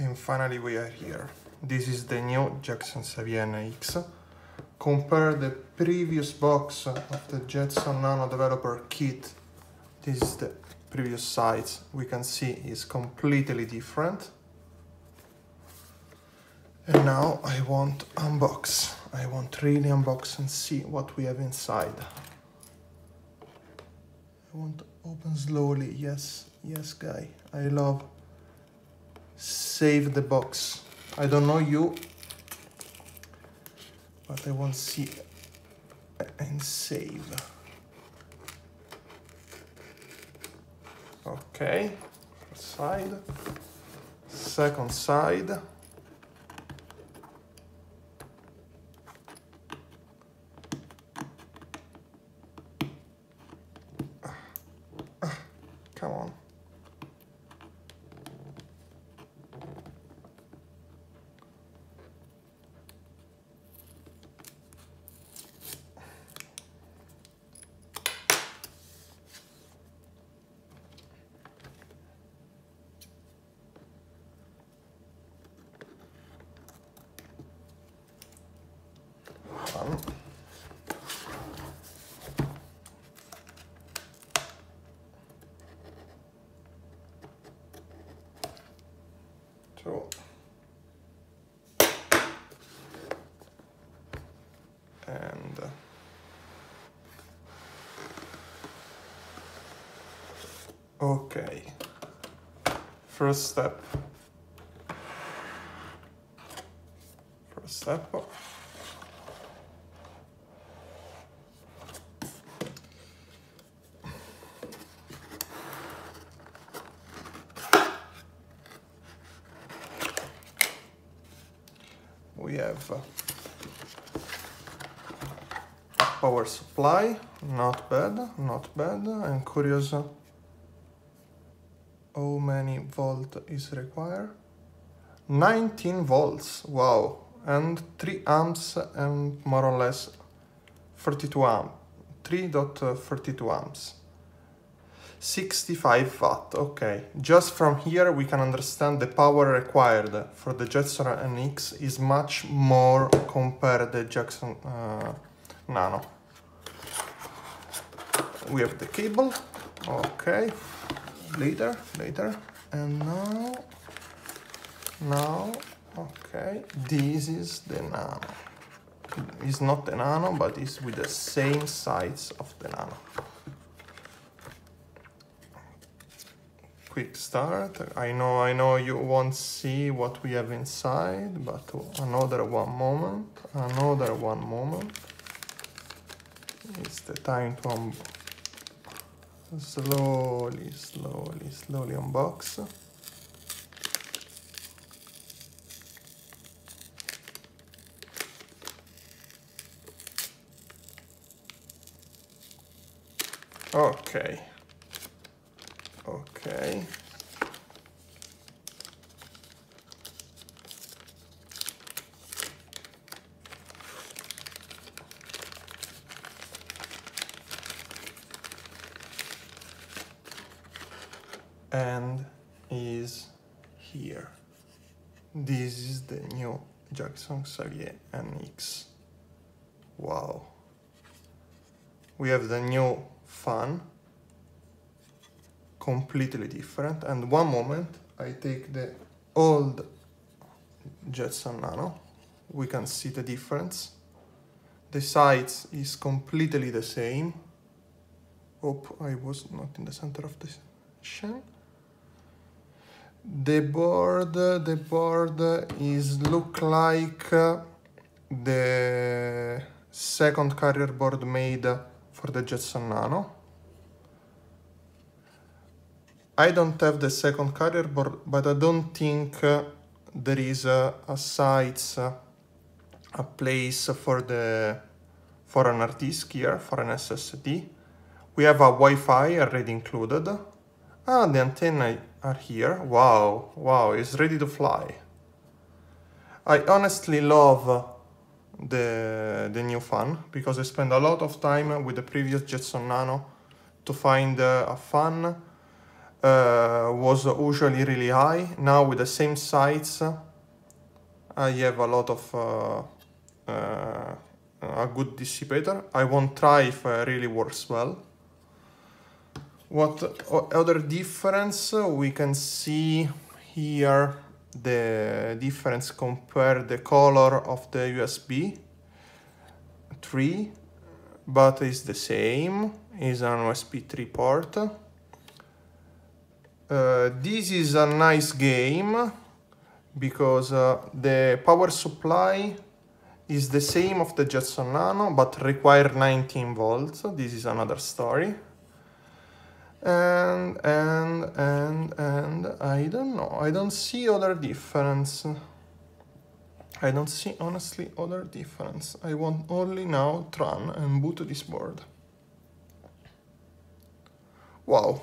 And finally we are here. This is the new Jetson Xavier NX. Compare the previous box of the Jetson Nano developer kit. This is the previous size. We can see is completely different. And now I want unbox. I want really unbox and see what we have inside. I want open slowly. Yes, yes, guy. I love save the box. I don't know you, but I want to see and save. Okay, side, second side. Come on. Two. And uh, okay. First step. First step. We have uh, power supply not bad not bad i'm curious uh, how many volt is required? 19 volts wow and 3 amps and more or less 32 amp 3.32 amps 65 watt, okay. Just from here we can understand the power required for the Jetson NX is much more compared to the Jetson uh, Nano. We have the cable, okay. Later, later. And now, now, okay. This is the Nano. It's not the Nano, but it's with the same size of the Nano. Quick start. I know, I know you won't see what we have inside, but another one moment, another one moment. It's the time to un slowly, slowly, slowly unbox. Okay. Okay. And is here. This is the new Jetson Xavier NX. Wow. We have the new fan completely different. And one moment I take the old Jetson Nano. We can see the difference. The size is completely the same. Hope I was not in the center of the shelf the board the board is look like uh, the second carrier board made for the Jetson Nano I don't have the second carrier board, but I don't think uh, there is a, a size, uh, a place for the for an hard disk here, for an SSD. We have a Wi-Fi already included. Ah, the antennae are here. Wow, wow, it's ready to fly. I honestly love the, the new fan because I spent a lot of time with the previous Jetson Nano to find uh, a fan was usually really high. Now with the same sites, I have a lot of uh, uh, a good dissipator. I won't try if it really works well. What other difference we can see here the difference compare the color of the USB 3 but it's the same is an USB 3 port uh, this is a nice game because uh, the power supply is the same of the Jetson Nano but require 19 volts. This is another story. And and and and I don't know. I don't see other difference. I don't see honestly other difference. I want only now Tran and boot this board. Wow